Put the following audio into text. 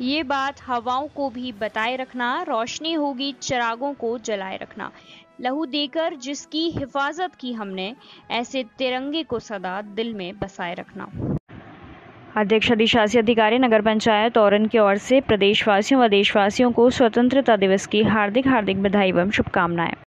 ये बात हवाओं को भी बताए रखना, रोशनी होगी चिरागों को जलाए रखना। लहू देकर जिसकी हिफाजत की हमने, ऐसे तिरंगे को सदा दिल में बसाए रखना। अध्यक्ष अधिशासी अधिकारी, नगर पंचायत और की ओर से प्रदेशवासियों व देशवासियों को स्वतंत्रता दिवस की हार्दिक हार्दिक बधाई एवं शुभकामनाएँ।